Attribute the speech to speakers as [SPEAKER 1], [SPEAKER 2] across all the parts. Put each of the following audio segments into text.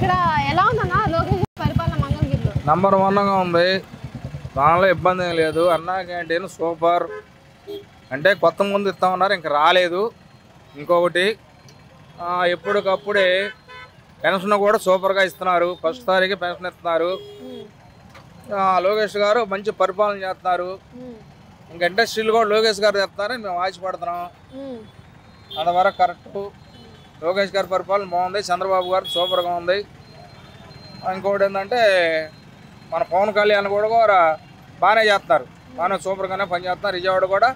[SPEAKER 1] ఇక్కడ ఎలా ఉందన్న? లోకేష్ పరిపాలన మంగళగిరిలో
[SPEAKER 2] నంబర్ వన్గా ఉంది. దానిలో ఇబ్బంది ఏం లేదు. అన్నా క్యాంటీన్ సూపర్. అంటే కొత్త ముందు ఇస్తామన్నారు ఇంకా రాలేదు. ఇంకొకటి ఎప్పటికప్పుడే పెన్షన్ కూడా సూపర్గా ఇస్తున్నారు. ఫస్ట్ తారీఖు పెన్షన్ ఇస్తున్నారు. లోకేష్ గారు మంచి పరిపాలన చేస్తున్నారు. ఇంకా ఇండస్ట్రీలు కూడా లోకేష్ గారు చేస్తున్నారని మేము ఆశపడుతున్నాం. అంతవరకు కరెక్ట్. లోకేష్ గారి పరిపాలన బాగుంది చంద్రబాబు గారు సూపర్గా ఉంది. ఇంకోటి ఏంటంటే మన పవన్ కళ్యాణ్ కూడా కూడా బాగానే చేస్తున్నారు. బాగానే సూపర్గానే పనిచేస్తున్నారు. విజయవాడ కూడా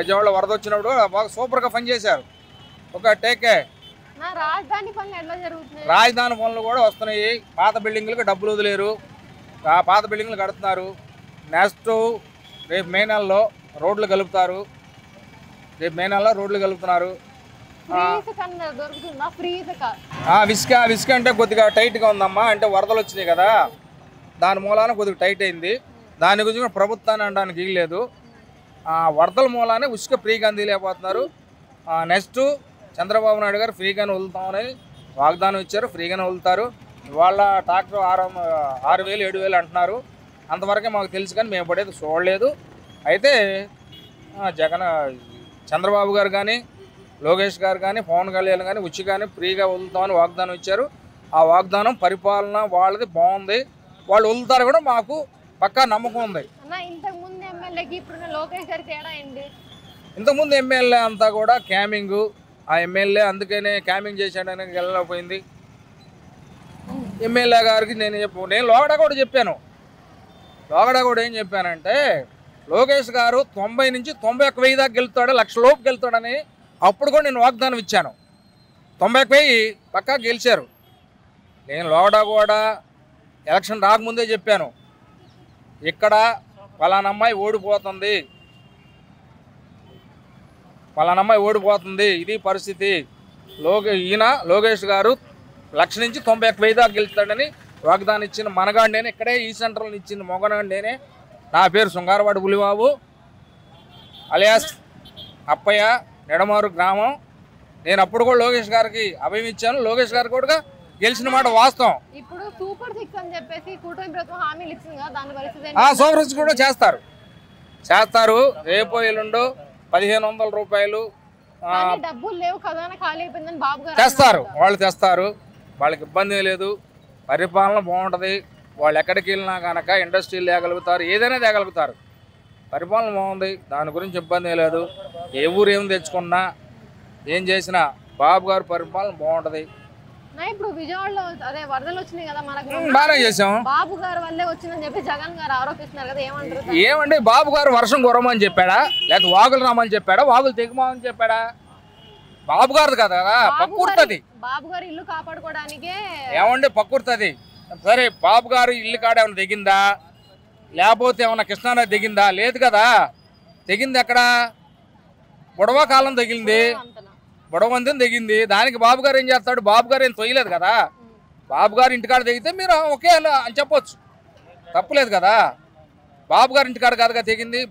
[SPEAKER 2] విజయవాడలో వరద వచ్చినప్పుడు బాగా సూపర్గా పనిచేశారు. ఒక టేకే
[SPEAKER 1] రాజధాని పనులు
[SPEAKER 2] కూడా వస్తున్నాయి. పాత బిల్డింగ్లకు డబ్బులు వదిలేరు. ఆ పాత బిల్డింగ్లు కడుతున్నారు. నెక్స్ట్ రేపు మే నెలలో రోడ్లు కలుపుతారు. రేపు మే నెలలో రోడ్లు కలుపుతున్నారు. విసుక విసుక అంటే కొద్దిగా టైట్గా ఉందమ్మా. అంటే వరదలు వచ్చినాయి కదా. దాని మూలాన కొద్దిగా టైట్ అయింది. దాని గురించి కూడా ప్రభుత్వాన్ని అనడానికి లేదు. వరదల మూలానే ఉసుక ఫ్రీగా అందిలేకపోతున్నారు. నెక్స్ట్ చంద్రబాబు నాయుడు గారు ఫ్రీగానే వదులుతామని వాగ్దానం ఇచ్చారు. ఫ్రీగానే వదులుతారు. వాళ్ళ ట్రాక్టర్ ఆరు ఆరు వేలు ఏడు వేలు అంటున్నారు. అంతవరకే మాకు తెలుసు కానీ మేము పడేది చూడలేదు. అయితే జగన్ చంద్రబాబు గారు కానీ లోకేష్ గారు కానీ పవన్ కళ్యాణ్ కానీ ఉచి కానీ ఫ్రీగా వదులుతామని వాగ్దానం ఇచ్చారు. ఆ వాగ్దానం పరిపాలన వాళ్ళది బాగుంది. వాళ్ళు వదులుతారు కూడా మాకు పక్కా నమ్మకం ఉంది. ఇంతకుముందు ఎమ్మెల్యే అంతా కూడా క్యామింగ్. ఆ ఎమ్మెల్యే అందుకనే క్యామింగ్ చేశాడని వెళ్ళలేకపోయింది ఎమ్మెల్యే గారికి నేను చెప్పు నేను లోగడ కూడా చెప్పాను. లోగడ కూడా ఏం చెప్పానంటే లోకేష్ గారు తొంభై నుంచి తొంభై ఒక్క వెయ్యి దాకా గెలుతాడు లక్ష లోపు గెలుతాడని అప్పుడు కూడా నేను వాగ్దానం ఇచ్చాను. తొంభై వెయ్యి పక్కా గెలిచారు. నేను లోడా కూడా ఎలక్షన్ రాకముందే చెప్పాను. ఇక్కడ పలానమ్మాయి ఓడిపోతుంది. పలానమ్మాయి ఓడిపోతుంది. ఇది పరిస్థితి. లోకే ఈయన లోకేష్ గారు లక్ష నుంచి తొంభై ఒక్క వెయ్యి దాకా గెలుస్తాడని వాగ్దానం ఇచ్చిన మనగాడు ఇక్కడే ఈ సెంటర్లో ఇచ్చింది మొగనాడు నా పేరు శృంగారవాడు పులిబాబు అలియాస్ అప్పయ్య నెడమారు గ్రామం. నేను అప్పుడు కూడా లోకేష్ గారికి అభయం ఇచ్చాను. లోకేష్ గారు కూడా గెలిచిన మాట వాస్తవం.
[SPEAKER 1] ఇప్పుడు సూపర్ సిక్స్ అని చెప్పేసి కూటమి ప్రభుత్వం హామీలు ఇచ్చింది కదా దాని పరిస్థితి
[SPEAKER 2] ఆ
[SPEAKER 1] ఏంటి?
[SPEAKER 2] సోమరస్ కూడా చేస్తారు. చేస్తారు. రేపు ఎల్లుండో పదిహేను వందల రూపాయలు
[SPEAKER 1] డబ్బులు లేవు ఖజానా ఖాళీ అయిపోయిందని బాబు గారు
[SPEAKER 2] తెస్తారు. వాళ్ళు తెస్తారు. వాళ్ళకి ఇబ్బంది లేదు. పరిపాలన బాగుంటుంది. వాళ్ళు ఎక్కడికి వెళ్ళినా కనుక ఇండస్ట్రీలు తేగలుగుతారు ఏదైనా తేగలుగుతారు. పరిపాలన బాగుంది. దాని గురించి ఇబ్బంది లేదు. ఏ ఊరు ఏం తెచ్చుకున్నా ఏం చేసినా బాబు గారి పరిపాలన బాగుంటుంది.
[SPEAKER 1] ఇప్పుడు విజయవాడలో అదే వరదలు వచ్చినాయి కదా మనకు.
[SPEAKER 2] బాగానే చేసాం
[SPEAKER 1] బాబు గారు వల్లే వచ్చిందని చెప్పి జగన్ గారు ఆరోపిస్తున్నారు కదా ఏమంటారు?
[SPEAKER 2] ఏమండి బాబు గారు వర్షం కురమని చెప్పాడా? లేకపోతే వాగులు రామని చెప్పాడా? వాగులు తెగమని చెప్పాడా? బాబు గారిది కదా పక్కుర్తది
[SPEAKER 1] గారి- బాబు గారు ఇల్లు కాపాడుకోవడానికే
[SPEAKER 2] ఏమండి పక్కుర్తది సరే బాబు గారు ఇల్లు కాడ ఏమైనా దిగిందా లేకపోతే ఏమన్నా కృష్ణానది దిగిందా లేదు కదా. తెగింది ఎక్కడ? బుడవ కాలం తగిలింది బుడవంతం తెగింది. దానికి బాబు గారు ఏం చేస్తాడు? బాబు గారు ఏం తొయ్యలేదు కదా. బాబు గారు ఇంటికాడ దిగితే మీరు ఒకే అని చెప్పొచ్చు. తప్పులేదు కదా. బాబు గారు ఇంటికాడ కాదుగా తెగింది.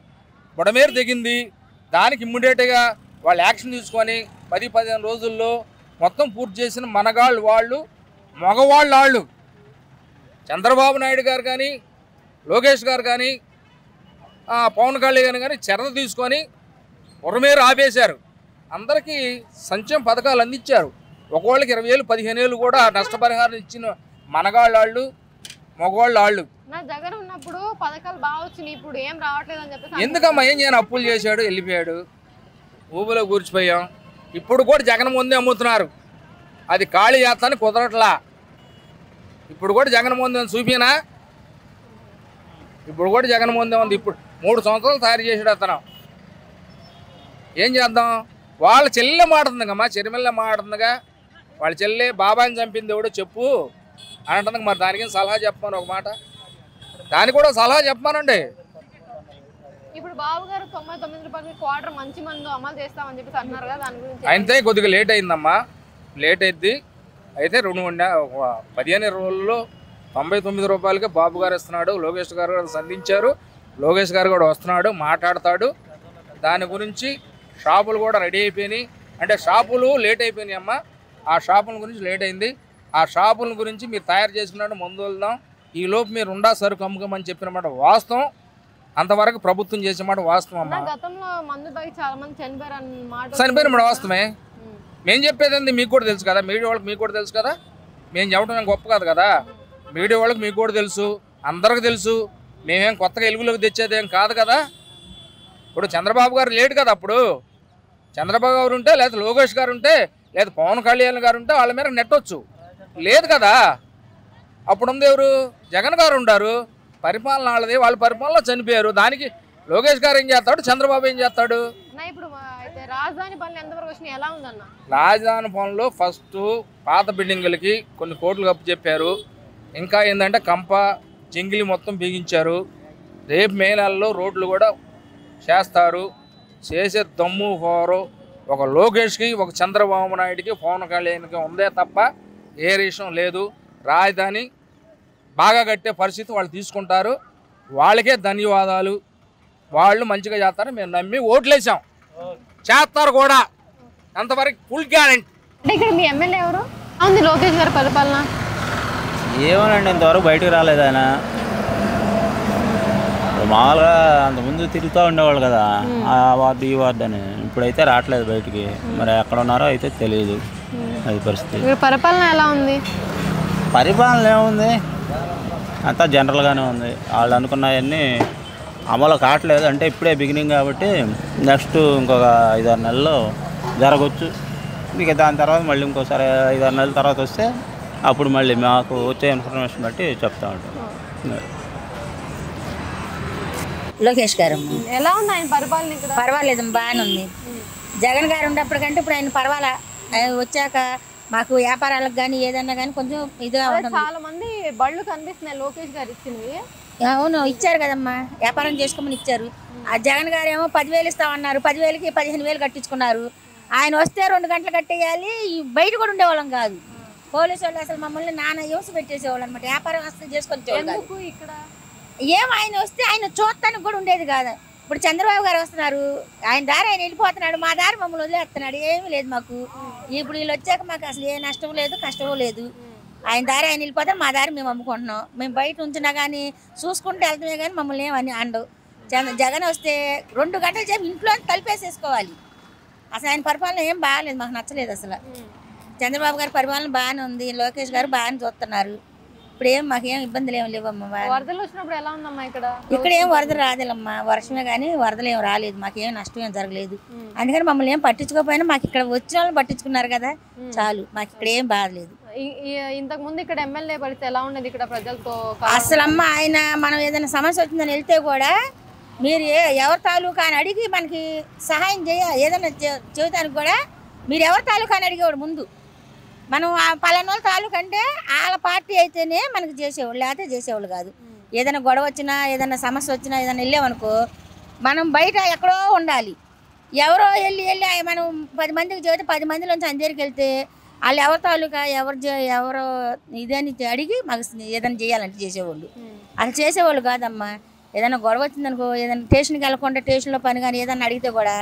[SPEAKER 2] బుడమేరు తెగింది. దానికి ఇమ్మీడియట్గా వాళ్ళు యాక్షన్ తీసుకొని పది పదిహేను రోజుల్లో మొత్తం పూర్తి చేసిన మనగాళ్ళు వాళ్ళు మగవాళ్ళు వాళ్ళు. చంద్రబాబు నాయుడు గారు కానీ లోకేష్ గారు కానీ పవన్ కళ్యాణ్ కానీ చర్య తీసుకొని ఉరమేరు ఆపేశారు. అందరికీ సంక్షేమ పథకాలు అందించారు. ఒకవాళ్ళకి ఇరవై వేలు పదిహేను వేలు కూడా నష్టపరిహారం ఇచ్చిన మనగాళ్ళ వాళ్ళు మగవాళ్ళ వాళ్ళు
[SPEAKER 1] నా జగన్ ఉన్నప్పుడు పథకాలు బాగా వచ్చినాయి ఇప్పుడు ఏం రావట్లేదు అని చెప్పేసి
[SPEAKER 2] ఎందుకమ్మా ఏం చేయను? అప్పులు చేశాడు వెళ్ళిపోయాడు. ఊబిలో కూర్చిపోయాం. ఇప్పుడు కూడా జగన్ ముందే అమ్ముతున్నారు. అది ఖాళీ చేస్తాను కుదరట్లా. ఇప్పుడు కూడా జగన్ ముందే చూపినా ఇప్పుడు కూడా జగన్ ముందే ఉంది. ఇప్పుడు మూడు సంవత్సరాలు తయారు చేసాడు అతను. ఏం చేద్దాం? వాళ్ళ చెల్లె మాడుతుందిగమ్మా చెరిమెల్ల మాడుతుందిగా వాళ్ళ చెల్లె బాబాయిని చంపింది ఎవడో చెప్పు అని అంటుంది. మరి దానికి సలహా చెప్పమని ఒక మాట? దానికి కూడా సలహా చెప్పమానండి.
[SPEAKER 1] ఇప్పుడు బాబు గారు తొంభై తొమ్మిది రూపాయలకి క్వార్టర్ మంచి మందు అమలు చేస్తామని చెప్పేసి అన్నారు కదా దాని గురించి
[SPEAKER 2] అయితే కొద్దిగా లేట్ అయిందమ్మా. లేట్ అయింది. అయితే రెండు పదిహేను రోజుల్లో తొంభై తొమ్మిది రూపాయలకి బాబు గారు ఇస్తున్నాడు లోకేష్ గారు కూడా సంధించారు. లోకేష్ గారు కూడా వస్తున్నాడు మాట్లాడతాడు. దాని గురించి షాపులు కూడా రెడీ అయిపోయినాయి. అంటే షాపులు లేట్ అయిపోయినాయి అమ్మ. ఆ షాపుల గురించి లేట్ అయింది. ఆ షాపుల గురించి మీరు తయారు చేసుకున్నట్టు ముందు వెళ్దాం. ఈ లోపు మీరు ఉండా సరుకు అమ్ముకోమని చెప్పిన మాట వాస్తవం. అంతవరకు ప్రభుత్వం చేసే మాట వాస్తవం అమ్మా. చనిపోయిన మాట వాస్తవమే. మేము చెప్పేది మీకు కూడా తెలుసు కదా. మీడియా వాళ్ళకి మీకు కూడా తెలుసు కదా. మేము చెప్పడం గొప్ప కాదు కదా. మీడియా వాళ్ళకి మీకు కూడా తెలుసు అందరికి తెలుసు. మేమేం కొత్తగా ఎలుగులోకి తెచ్చేది ఏం కాదు కదా. ఇప్పుడు చంద్రబాబు గారు లేడు కదా అప్పుడు. చంద్రబాబు గారు ఉంటే లేదా లోకేష్ గారు ఉంటే లేదా పవన్ కళ్యాణ్ గారు ఉంటే వాళ్ళ మీద నెట్టొచ్చు లేదు కదా. అప్పుడు ఉంది ఎవరు? జగన్ గారు ఉండారు. పరిపాలన వాళ్ళది వాళ్ళ పరిపాలన చనిపోయారు. దానికి లోకేష్ గారు ఏం చేస్తాడు? చంద్రబాబు ఏం చేస్తాడు?
[SPEAKER 1] రాజధాని పనులు
[SPEAKER 2] ఫస్ట్ పాత బిల్డింగులకి కొన్ని కోట్లు కప్పు చెప్పారు. ఇంకా ఏంటంటే కంప చెంగిలి మొత్తం బిగించారు. రేపు మే నెలలో రోడ్లు కూడా చేస్తారు. చేసే దమ్ము ఫోరు ఒక లోకేష్కి ఒక చంద్రబాబు నాయుడికి పవన్ కళ్యాణ్కి ఉందే తప్ప ఏ విషయం లేదు. రాజధాని బాగా కట్టే పరిస్థితి వాళ్ళు తీసుకుంటారు. వాళ్ళకే ధన్యవాదాలు. వాళ్ళు మంచిగా చేస్తారు మేము నమ్మి ఓట్లేసాం. చేస్తారు కూడా. అంతవరకు ఫుల్ గ్యారెంటీ.
[SPEAKER 1] ఇక్కడ మీ ఎమ్మెల్యే ఎవరు? లోకేష్ గారి పరిపాలన.
[SPEAKER 3] ఏమోనండి ఇంతవరకు బయటకు రాలేదు ఆయన. మామూలుగా అంతకుముందు తిరుగుతూ ఉండేవాళ్ళు కదా ఆ వార్డు ఈ వార్డు అని. ఇప్పుడైతే రావట్లేదు బయటికి. మరి ఎక్కడ ఉన్నారో అయితే తెలియదు అది పరిస్థితి.
[SPEAKER 1] పరిపాలన ఎలా ఉంది?
[SPEAKER 3] పరిపాలన ఏముంది? అంతా జనరల్గానే ఉంది. వాళ్ళు అనుకున్నవన్నీ అమలు కావట్లేదు. అంటే ఇప్పుడే బిగినింగ్ కాబట్టి నెక్స్ట్ ఇంకొక ఐదారు నెలల్లో జరగవచ్చు ఇక దాని తర్వాత మళ్ళీ ఇంకోసారి ఐదారు నెలల తర్వాత వస్తే అప్పుడు మళ్ళీ మాకు వచ్చే ఇన్ఫర్మేషన్ బట్టి చెప్తా ఉంటాం.
[SPEAKER 4] లోకేష్ గారు.
[SPEAKER 1] ఎలా ఉంది ఆయన పరిపాలన ఇక్కడ?
[SPEAKER 4] పర్వాలేదు బాగానే ఉంది. జగన్ గారు ఉన్నప్పటికంటే ఇప్పుడు ఆయన పర్వాలా? ఆయన వచ్చాక మాకు వ్యాపారాలకు కానీ ఏదన్నా కానీ కొంచెం ఉంటుంది.
[SPEAKER 1] చాలా మంది బళ్ళు కనిపిస్తున్నాయి లోకేష్ గారు ఇచ్చినవి.
[SPEAKER 4] అవును ఇచ్చారు కదమ్మా. వ్యాపారం చేసుకోమని ఇచ్చారు. ఆ జగన్ గారు ఏమో పదివేలు ఇస్తామన్నారు. పదివేలకి పదిహేను వేలు కట్టించుకున్నారు. ఆయన వస్తే రెండు గంటలు కట్టేయాలి. బయట కూడా ఉండేవాళ్ళం కాదు. పోలీసు వాళ్ళు అసలు మమ్మల్ని నాన్న హింస పెట్టేసేవాళ్ళు అనమాట వ్యాపారం వస్తే చేసుకొని
[SPEAKER 1] ఇక్కడ?
[SPEAKER 4] ఏం ఆయన వస్తే ఆయన చూడటానికి కూడా ఉండేది కాదు. ఇప్పుడు చంద్రబాబు గారు వస్తున్నారు. ఆయన దారి ఆయన వెళ్ళిపోతున్నాడు. మా దారి మమ్మల్ని వదిలేస్తున్నాడు. ఏమీ లేదు మాకు. ఇప్పుడు వీళ్ళు వచ్చాక మాకు అసలు ఏ నష్టం లేదు కష్టం లేదు. ఆయన దారి ఆయన వెళ్ళిపోతే మా దారి మేము అమ్ముకుంటున్నాం. మేము బయట ఉంచినా కానీ చూసుకుంటూ వెళ్తామే కానీ మమ్మల్ని ఏమని అండవు. జగన్ వస్తే రెండు గంటల సేపు ఇంట్లో తలిపేసేసుకోవాలి. అసలు ఆయన పరిపాలన ఏం బాగాలేదు. మాకు నచ్చలేదు అసలు. చంద్రబాబు గారి పరిపాలన బాగానే ఉంది లోకేష్ గారు బాగానే చూస్తున్నారు. ఇప్పుడు ఏం మాకేం ఇబ్బందులు ఏమి లేవమ్మా
[SPEAKER 1] వరదలు వచ్చినప్పుడు ఎలా ఉందమ్మా ఇక్కడ?
[SPEAKER 4] ఇక్కడ ఏం వరద రాదేలమ్మా వర్షమే కానీ వరదలు ఏం రాలేదు మాకేం నష్టం ఏం జరగలేదు. అందుకని మమ్మల్ని ఏం పట్టించుకోకపోయినా మాకు ఇక్కడ వచ్చిన వాళ్ళు పట్టించుకున్నారు కదా చాలు మాకు ఇక్కడ ఏం బాధలేదు
[SPEAKER 1] ఇంతకు ముందు ఇక్కడ ఎమ్మెల్యే పడితే ఎలా ఉండేది ఇక్కడ ప్రజలతో?
[SPEAKER 4] అసలు అమ్మ ఆయన మనం ఏదైనా సమస్య వచ్చిందని వెళ్తే కూడా మీరు ఎవరి తాలూకా అని అడిగి మనకి సహాయం చేయ ఏదైనా చే- చేయడానికి కూడా మీరు ఎవరి తాలూకా అని అడిగేవాడు ముందు. మనం ఆ పలానా వాళ్ళ తాలూకా అంటే వాళ్ళ పార్టీ అయితేనే మనకి చేసేవాళ్ళు లేకపోతే చేసేవాళ్ళు కాదు. ఏదైనా గొడవ వచ్చినా ఏదైనా సమస్య వచ్చినా ఏదైనా వెళ్ళామనుకో మనం బయట ఎక్కడో ఉండాలి. ఎవరో వెళ్ళి వెళ్ళి మనం పది మందికి చేస్తే పది మందిలోంచి దగ్గరికి వెళ్తే వాళ్ళు ఎవరి తాలూకా ఎవరు ఎవరో ఇదని అడిగి మాకు ఏదైనా చేయాలంటే చేసేవాళ్ళు. అసలు చేసేవాళ్ళు కాదమ్మా. ఏదైనా గొడవ వచ్చిందనుకో ఏదైనా స్టేషన్కి వెళ్ళకుండా స్టేషన్లో పని కానీ ఏదైనా అడిగితే కూడా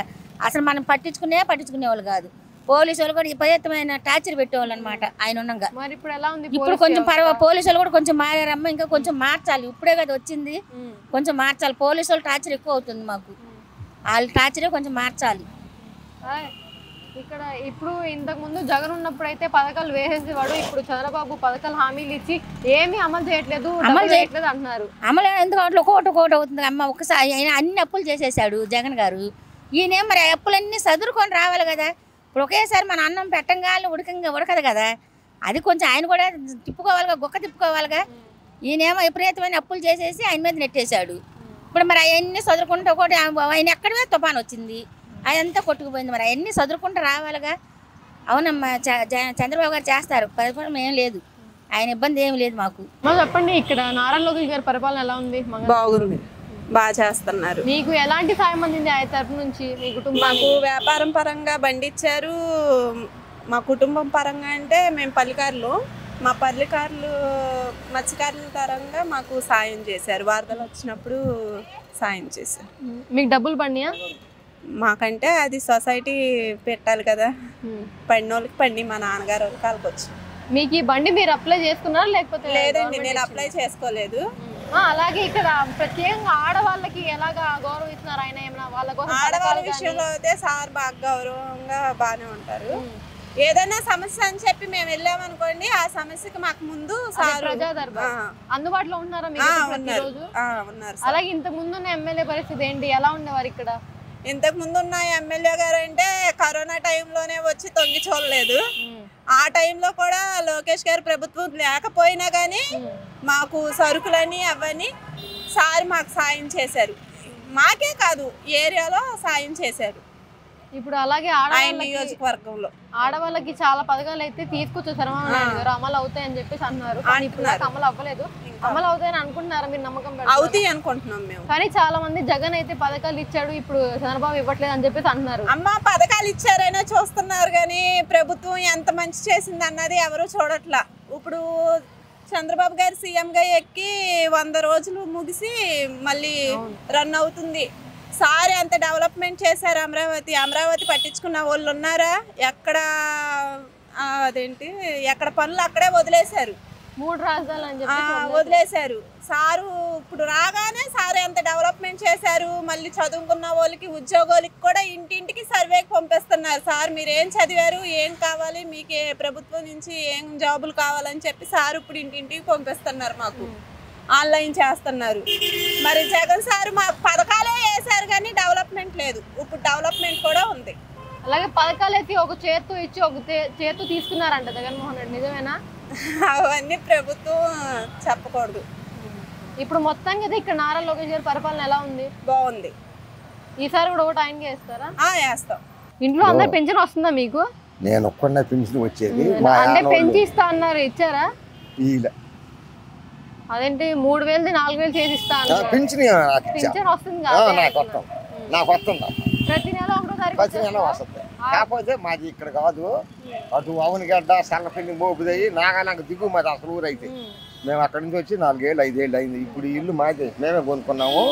[SPEAKER 4] అసలు మనం పట్టించుకునే పట్టించుకునేవాళ్ళు కాదు. పోలీసు వాళ్ళు కూడా విపరీతమైన టార్చర్ పెట్టేవాళ్ళు అనమాట ఆయన ఉండగా
[SPEAKER 1] మరి ఇప్పుడు ఎలా ఉంది
[SPEAKER 4] ఇప్పుడు కొంచెం? పర్వ పోలీసు వాళ్ళు కూడా కొంచెం మారారమ్మా ఇంకా కొంచెం మార్చాలి. ఇప్పుడే కదా వచ్చింది. కొంచెం మార్చాలి. పోలీసు వాళ్ళు టార్చర్ ఎక్కువ అవుతుంది మాకు. వాళ్ళ టార్చరే కొంచెం మార్చాలి.
[SPEAKER 1] ఇక్కడ ఇప్పుడు ఇంతకు ముందు జగన్ ఉన్నప్పుడు అయితే పథకాలు వేసేసేవాడు. ఇప్పుడు చంద్రబాబు పథకాలు హామీలు ఇచ్చి ఏమీ అమలు చేయట్లేదు
[SPEAKER 4] అమలు
[SPEAKER 1] చేయట్లేదు అంటున్నారు.
[SPEAKER 4] అమలు ఎందుకు? అట్లా ఒకటి ఒకటి అవుతుంది అమ్మ ఒకసారి ఆయన అన్ని అప్పులు చేసేసాడు జగన్ గారు. ఈయన మరి అప్పులన్నీ చదువుకొని రావాలి కదా. ఇప్పుడు ఒకేసారి మన అన్నం పెట్టంగానే ఉడకంగా ఉడకదు కదా. అది కొంచెం ఆయన కూడా తిప్పుకోవాలిగా గొక్క తిప్పుకోవాలిగా. ఈయనేమో విపరీతమైన అప్పులు చేసేసి ఆయన మీద నెట్టేశాడు. ఇప్పుడు మరి అవన్నీ చదువుకుంటూ ఒకటి ఆయన ఎక్కడమే తుఫాన్ వచ్చింది? అదంతా కొట్టుకుపోయింది మరి. అవన్నీ చదువుకుంటూ రావాలిగా. అవునమ్మా చంద్రబాబు గారు చేస్తారు. పరిపాలన ఏం లేదు. ఆయన ఇబ్బంది ఏం లేదు మాకు.
[SPEAKER 1] చెప్పండి ఇక్కడ నారా లోకేష్ గారి పరిపాలన ఎలా ఉంది?
[SPEAKER 5] బాగుంది. బాగా చేస్తున్నారు.
[SPEAKER 1] మీకు ఎలాంటి సాయం అందింది ఆయన తరపు నుంచి? మీ కుటుంబానికి?
[SPEAKER 5] మాకు వ్యాపారం పరంగా బండి ఇచ్చారు మా కుటుంబం పరంగా అంటే మేము పల్లికారులు. మా పల్లికారులు మత్స్యకారుల పరంగా మాకు సాయం చేశారు. వరదలు వచ్చినప్పుడు సాయం చేశారు.
[SPEAKER 1] మీకు డబ్బులు పడినాయా?
[SPEAKER 5] మాకంటే అది సొసైటీ పెట్టాలి కదా. పడిన వాళ్ళకి పండి మా నాన్నగారు వాళ్ళకి వాళ్ళకి వచ్చి
[SPEAKER 1] మీకు ఈ బండి మీరు అప్లై చేసుకున్నారా లేకపోతే
[SPEAKER 5] లేదండి నేను? అప్లై చేసుకోలేదు.
[SPEAKER 1] అలాగే ఇక్కడ ప్రత్యేకంగా ఆడవాళ్ళకి ఎలాగా గౌరవిస్తున్నారు? ఆయన ఏమైనా వాళ్ళ కోసం
[SPEAKER 5] ఆడవాళ్ళ? విషయంలో అయితే సార్ బాగా గౌరవంగా బాగానే ఉంటారు. ఏదైనా సమస్య అని చెప్పి మేము వెళ్ళామనుకోండి ఆ సమస్యకి మాకు ముందు
[SPEAKER 1] అందుబాటులో ఉన్నారా
[SPEAKER 5] ఉన్నారు.
[SPEAKER 1] అలాగే ఇంత ముందు ఉన్న ఎమ్మెల్యే పరిస్థితి ఏంటి? ఎలా ఉండేవారు ఇక్కడ?
[SPEAKER 5] ఇంతకు ముందు ఉన్న ఎమ్మెల్యే గారు అంటే కరోనా టైంలోనే వచ్చి తొంగి చూడలేదు. ఆ టైంలో కూడా లోకేష్ గారి ప్రభుత్వం లేకపోయినా కానీ మాకు సరుకులని అవన్నీ సార్ మాకు సాయం చేశారు. మాకే కాదు ఏరియాలో సాయం చేశారు.
[SPEAKER 1] ఇప్పుడు అలాగే
[SPEAKER 5] నియోజకవర్గంలో.
[SPEAKER 1] ఆడవాళ్ళకి చాలా పథకాలు అయితే తీసుకొచ్చారు నాయుడు గారు. అమలు అవుతాయని చెప్పేసి అన్నారు. కానీ ఇప్పుడు అమలు అవ్వలేదు. అమలు అవుతాయని అనుకుంటున్నారా మీరు నమ్మకం?
[SPEAKER 5] అవుతాయి అనుకుంటున్నాం మేము.
[SPEAKER 1] కానీ చాలా మంది జగన్ అయితే పథకాలు ఇచ్చాడు ఇప్పుడు చంద్రబాబు ఇవ్వట్లేదు అని చెప్పేసి అంటున్నారు.
[SPEAKER 5] అమ్మ పథకాలు ఇచ్చారైనా చూస్తున్నారు కానీ ప్రభుత్వం ఎంత మంచి చేసింది అన్నది ఎవరు చూడట్లా. ఇప్పుడు చంద్రబాబు గారు సీఎంగా ఎక్కి వంద రోజులు ముగిసి మళ్ళీ రన్ అవుతుంది. సార్ ఎంత డెవలప్మెంట్ చేశారు అమరావతి? అమరావతి పట్టించుకున్న వాళ్ళు ఉన్నారా? ఎక్కడ అదేంటి ఎక్కడ పనులు అక్కడే వదిలేశారు.
[SPEAKER 1] మూడు రాజధానులు అని చెప్పి
[SPEAKER 5] వదిలేశారు. సారు ఇప్పుడు రాగానే సార్ ఎంత డెవలప్మెంట్ చేశారు. మళ్ళీ చదువుకున్న వాళ్ళకి ఉద్యోగాలకి కూడా ఇంటింటికి సర్వేకి పంపిస్తున్నారు. సార్ మీరు ఏం చదివారు? ఏం కావాలి? మీకు ప్రభుత్వం నుంచి ఏం జాబులు కావాలని చెప్పి సార్ ఇప్పుడు ఇంటింటికి పంపిస్తున్నారు మాకు. ఆన్లైన్ చేస్తున్నారు. మరి జగన్ సార్ మా పథకాలే వేశారు కానీ డెవలప్మెంట్ లేదు. ఇప్పుడు డెవలప్మెంట్ కూడా ఉంది.
[SPEAKER 1] అలాగే పథకాలు అయితే ఒక చేత్తో ఇచ్చి ఒక చేత్తో తీసుకున్నారంట జగన్మోహన్ రెడ్డి. నిజమేనా?
[SPEAKER 5] అవన్నీ ప్రభుత్వం చెప్పకూడదు.
[SPEAKER 1] ఇప్పుడు మొత్తానికి అయితే ఇక్కడ నారా లోకేష్ గారి పరిపాలన ఎలా ఉంది?
[SPEAKER 5] బాగుంది.
[SPEAKER 1] ఈసారి కూడా ఒకటి ఆయనకి వేస్తారా?
[SPEAKER 5] ఆ, వేస్తాం.
[SPEAKER 1] ఇంట్లో అందరు పెన్షన్ వస్తుందా మీకు?
[SPEAKER 6] నేను ఒక్కడే పెన్షన్ వచ్చేది
[SPEAKER 1] అంటే పెంచి ఇస్తా అన్నారు ఇచ్చారా? అదేంటి మూడు వేలది నాలుగు వేలు చేసి ఇస్తా
[SPEAKER 6] పెన్షన్
[SPEAKER 1] పెన్షన్ వస్తుంది కదా
[SPEAKER 6] నాకు వస్తుందా.
[SPEAKER 1] ప్రతి నెల ఒకటో తారీఖు
[SPEAKER 6] ప్రతి నెల వస్తుంది. కాకపోతే మాది ఇక్కడ కాదు. అటు అవునగడ్డ సన్నపిండి మోపుదయ్యి నాగా నాకు దిగు మాది అసలు ఊరైతే. మేము అక్కడి నుంచి వచ్చి నాలుగేళ్ళు ఐదేళ్ళు అయింది. ఇప్పుడు ఈ ఇల్లు మాదే. మేమే కొనుక్కున్నాము.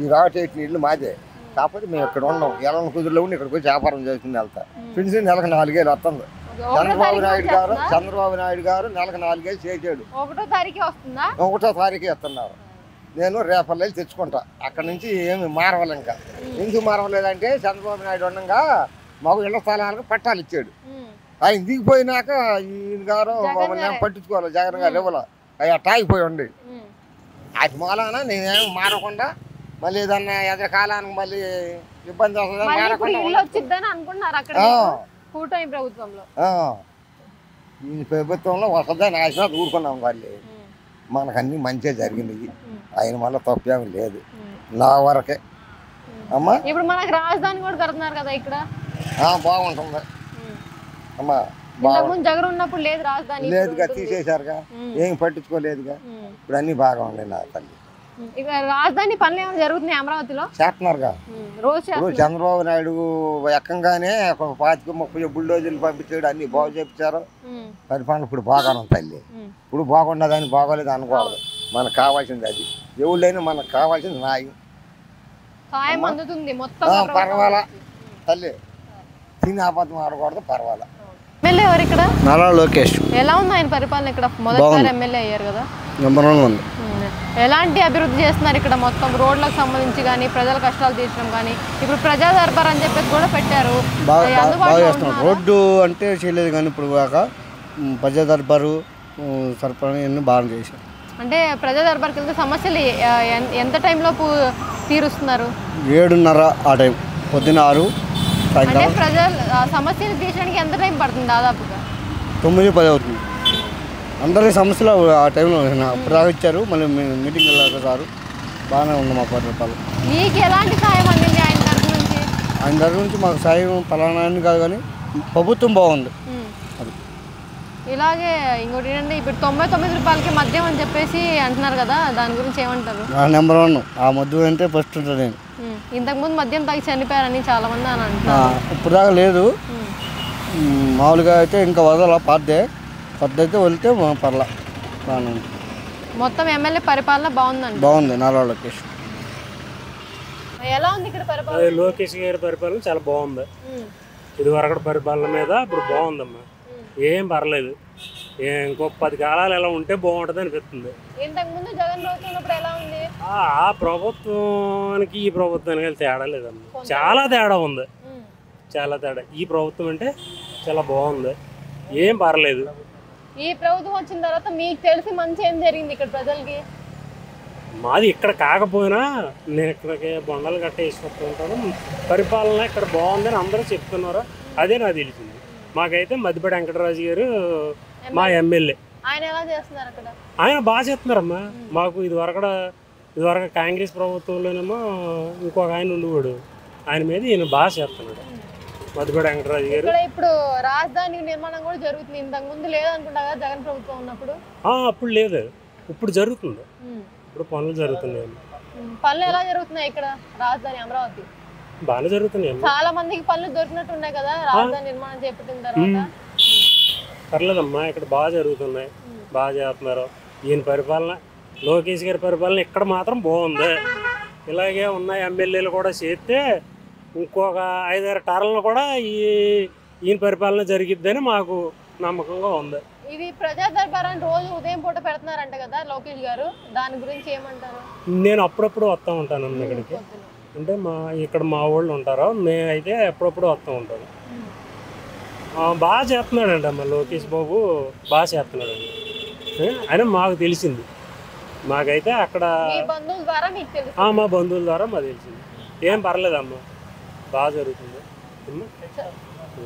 [SPEAKER 6] ఈ రావటేసిన ఇల్లు మాదే. కాకపోతే మేము ఇక్కడ ఉన్నాం. ఎలా కుదురులో ఉండి ఇక్కడికి వచ్చి వ్యాపారం చేసుకుని వెళ్తా. పెన్షన్ నెలకు నాలుగేళ్ళు వస్తుంది. చంద్రబాబు నాయుడు గారు? చంద్రబాబు నాయుడు గారు నెలకు నాలుగేళ్ళు చేసాడు
[SPEAKER 1] ఒకటో తారీఖే వస్తుందా?
[SPEAKER 6] ఒకటో తారీఖు ఇస్తున్నారు నేను రేపల్లెలు తెచ్చుకుంటా. అక్కడ నుంచి ఏమి మారవాలి ఇంకా ఎందుకు మారవలేదంటే చంద్రబాబు నాయుడు ఉండగా మాకు ఇళ్ళ స్థలాలకు పట్టాలు ఇచ్చాడు. ఆయన దిగిపోయినాక ఈయన గారు మమ్మల్ని. పట్టించుకోవాలి? జగన్ గారు ఇవ్వాల? అవి అట్టాగిపోయి ఉండి.
[SPEAKER 1] ఉమ్.
[SPEAKER 6] అటు మూలాన? నేనేమి మారకుండా మళ్ళీ ఏదన్నా ఎదకాలానికి మళ్ళీ ఇబ్బంది వస్తుందని
[SPEAKER 1] ప్రభుత్వంలో.
[SPEAKER 6] ఆ. ఈ ప్రభుత్వంలో వస్తుందని ఆశ ఊరుకున్నాం వాళ్ళు మనకు అన్ని మంచిగా జరిగినాయి. ఆయన వల్ల తప్పేమీ లేదు. నా వరకే. అమ్మా?
[SPEAKER 1] ఇప్పుడు మనకు రాజధాని కూడా కడుతున్నారు కదా ఇక్కడ?
[SPEAKER 6] బాగుంటుంది అమ్మా
[SPEAKER 1] జగన్ ఉన్నప్పుడు లేదు రాజధాని
[SPEAKER 6] లేదుగా. తీసేశారుగా. ఏం పట్టించుకోలేదుగా. ఇప్పుడు అన్ని బాగా ఉన్నాయి నా తల్లి.
[SPEAKER 1] ఇక రాజధాని పనులు ఏమైనా జరుగుతున్నాయి అమరావతిలో
[SPEAKER 6] చేస్తున్నారుగా.
[SPEAKER 1] రోజు.
[SPEAKER 6] చంద్రబాబు నాయుడు ఎక్కంగానే ఒక పాతిక ముప్పై బుల్డోజర్లు పంపించాడు అన్ని బాగు చేపించారు. పరిపాలన ఇప్పుడు బాగానే ఉంది తల్లి. ఇప్పుడు బాగున్నదని బాగోలేదు అనుకోవాలి మనకు కావాల్సింది అది ఎవళ్ళైనా మనకు కావాల్సింది నాయి
[SPEAKER 1] సాయం అందుతుంది మొత్తం
[SPEAKER 6] ఆ,
[SPEAKER 1] ప్రభుత్వం
[SPEAKER 6] పర్వాలా. తల్లి తిని అబద్ధం ఆడకూడదు పర్వాలా.
[SPEAKER 1] ఎమ్మెల్యే ఎవరు ఇక్కడ?
[SPEAKER 7] నారా లోకేష్.
[SPEAKER 1] ఎలా ఉంది ఆయన పరిపాలన ఇక్కడ? మొదటిసారి ఎమ్మెల్యే అయ్యారు కదా.
[SPEAKER 7] నెంబర్ వన్ ఉంది.
[SPEAKER 1] ఎలాంటి అభివృద్ధి చేస్తున్నారు ఇక్కడ మొత్తం రోడ్లకు సంబంధించి కానీ ప్రజల కష్టాలు తీర్చడం కానీ ఇప్పుడు ప్రజా దర్బార్ అని చెప్పేసి కూడా పెట్టారు?
[SPEAKER 7] రోడ్డు అంటే చేయలేదు కానీ ఇప్పుడు కాక ఉమ్, ప్రజా దర్బారు సరఫరా ఇవన్నీ బాగా చేశారు.
[SPEAKER 1] అంటే ప్రజా దర్బార్కి వెళ్తే సమస్యలు ఎంత టైంలోపు తీరుస్తున్నారు?
[SPEAKER 7] ఏడున్నర ఆ టైం. పొద్దున్న ఆరు సాయంకాలం
[SPEAKER 1] ప్రజలు సమస్యలు తీర్చడానికి ఎంత టైం పడుతుంది దాదాపుగా?
[SPEAKER 7] తొమ్మిది పది అవుతుంది. అందరి సమస్యలు ఆ టైంలో అప్పుడు దాకా ఇచ్చారు. మళ్ళీ మీటింగ్ వెళ్ళాక సారు బాగానే ఉంది మా పరిపాలన
[SPEAKER 1] మీకు ఎలాంటి సాయం అందింది ఆయన తరఫు నుంచి?
[SPEAKER 7] ఆయన దగ్గర నుంచి మాకు సాయం ఫలానా కాదు కానీ ప్రభుత్వం బాగుంది.
[SPEAKER 1] ఇలాగే ఇంకోటి ఏంటంటే ఇప్పుడు తొంభై తొమ్మిది రూపాయలకి మద్యం అని చెప్పేసి అంటున్నారు కదా దాని గురించి ఏమంటారు?
[SPEAKER 7] నెంబర్ వన్ ఆ మధ్య అంటే ఫస్ట్ ఉంటుంది నేను.
[SPEAKER 1] ఉమ్. ఇంతకుముందు మద్యం తాగి చనిపోయారని చాలా మంది అని
[SPEAKER 7] ఆ,
[SPEAKER 1] అంటున్నారు
[SPEAKER 7] ఇప్పుడు దాకా లేదు. మామూలుగా అయితే ఇంకా వదల పాతదే కొత్త అయితే వెళ్తే మా- పర్లా. బాగానే ఉంది.
[SPEAKER 1] మొత్తం ఎమ్మెల్యే పరిపాలన బాగుందండి.
[SPEAKER 7] బాగుంది నారా లోకేష్
[SPEAKER 1] ఎలా ఉంది ఇక్కడ పరిపాలన?
[SPEAKER 8] లోకేష్ గారి పరిపాలన చాలా బాగుంది.
[SPEAKER 1] ఉమ్.
[SPEAKER 8] ఇది వరకటి పరిపాలన మీద ఇప్పుడు బాగుందమ్మా. ఏం పర్లేదు. ఇంకో పది కాలాలు ఎలా ఉంటే బాగుంటుంది అనిపిస్తుంది.
[SPEAKER 1] ఇంతకు ముందు జగన్ ప్రభుత్వం ఉన్నప్పుడు ఎలా ఉంది?
[SPEAKER 8] ఆ ఆ ప్రభుత్వానికి ఈ ప్రభుత్వానికి తేడా లేదమ్మా. చాలా తేడా ఉంది. చాలా తేడా. ఈ ప్రభుత్వం అంటే చాలా బాగుంది. ఏం పర్లేదు.
[SPEAKER 1] ఈ ప్రభుత్వం వచ్చిన తర్వాత మీకు తెలిసి మంచి ఏం జరిగింది ఇక్కడ ప్రజలకి?
[SPEAKER 8] మాది ఇక్కడ కాకపోయినా నేను ఇక్కడికి బొండలు గట్ట వేసుకొస్తూ ఉంటాను. పరిపాలన ఇక్కడ బాగుందని అందరూ చెప్తున్నారు. అదే నాకు తెలిసింది. మాకైతే మధ్యపడి వెంకటరాజు గారు మా ఎమ్మెల్యే.
[SPEAKER 1] ఆయన ఎలా చేస్తున్నారు అక్కడ?
[SPEAKER 8] ఆయన బాగా చేస్తున్నారమ్మా. మాకు ఇదివరకు ఇదివరకు కాంగ్రెస్ ప్రభుత్వంలోనేమో ఇంకొక ఆయన ఉండేవాడు. ఆయన మీద ఈయన బాగా చేస్తున్నాడు. మధ్యపడి వెంకటరాజు గారు.
[SPEAKER 1] ఇప్పుడు రాజధాని నిర్మాణం కూడా జరుగుతుంది. ఇంతకు ముందు లేదనుకుంటా కదా జగన్ ప్రభుత్వం ఉన్నప్పుడు?
[SPEAKER 8] అప్పుడు లేదు. ఇప్పుడు జరుగుతుంది. ఇప్పుడు పనులు జరుగుతున్నాయి.
[SPEAKER 1] పనులు ఎలా జరుగుతున్నాయి ఇక్కడ రాజధాని అమరావతి?
[SPEAKER 8] బాగానే జరుగుతున్నాయి
[SPEAKER 1] చాలా మందికి పనులు దొరికినట్టు ఉన్నాయి కదా రాజధాని నిర్మాణం చేపట్టిన తర్వాత.
[SPEAKER 8] పర్లేదమ్మా ఇక్కడ బాగా జరుగుతున్నాయి. బాగా చేస్తున్నారు. ఈయన పరిపాలన లోకేష్ గారి పరిపాలన ఇక్కడ మాత్రం బాగుంది. ఇలాగే ఉన్న ఎమ్మెల్యేలు కూడా చేస్తే ఇంకొక ఐదారు టర్లు కూడా ఈ ఈయన పరిపాలన జరిగిద్దని మాకు నమ్మకంగా ఉంది.
[SPEAKER 1] ఇది ప్రజా దర్బారాన్ని రోజు ఉదయం పూట పెడుతున్నారంట కదా లోకేష్ గారు. దాని గురించి ఏమంటారు?
[SPEAKER 8] నేను అప్పుడప్పుడు వస్తూ ఉంటాను ఇక్కడికి. అంటే మా ఇక్కడ మా వాళ్ళు ఉంటారు. మేమైతే అప్పుడప్పుడు వస్తూ ఉంటాను ఆ, బాగా చేస్తున్నాడండి అమ్మ లోకేష్ బాబు. బాగా చేస్తున్నాడండి? అని మాకు తెలిసింది. మాకైతే అక్కడ
[SPEAKER 1] మీ బంధువుల ద్వారా మీకు
[SPEAKER 8] మా మాకు తెలిసింది. ఏం పర్లేదమ్మా. బాగా జరుగుతుంది.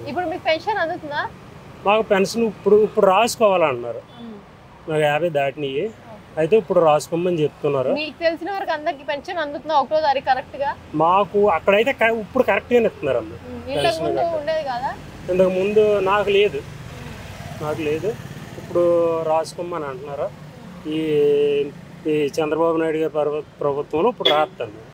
[SPEAKER 1] ఇప్పుడు మీకు పెన్షన్ అందుతుందా?
[SPEAKER 8] మాకు పెన్షన్ ఇప్పుడు ఇప్పుడు రాసుకోవాలన్నారు నాకు యాభై దాటినాయి. అయితే ఇప్పుడు రాసుకోమని చెప్తున్నారు.
[SPEAKER 1] మీకు తెలిసిన వరకు అందరికి పెన్షన్ అందుతుందా ఒకటో తారీఖు కరెక్ట్గా?
[SPEAKER 8] మాకు అక్కడైతే ఇప్పుడు కరెక్ట్గానే ఇస్తున్నారమ్మా.
[SPEAKER 1] ఇంతకు
[SPEAKER 8] పెన్షన్
[SPEAKER 1] ముందు
[SPEAKER 8] కరెక్ట్.
[SPEAKER 1] ఉండేది కదా?
[SPEAKER 8] ఇంతకు ముందు నాకు లేదు. నాకు లేదు. ఇప్పుడు రాసుకోమని అంటున్నారు? ఈ చంద్రబాబు నాయుడు గారి ప్రభుత్వంలో ఇప్పుడు రాస్తాను.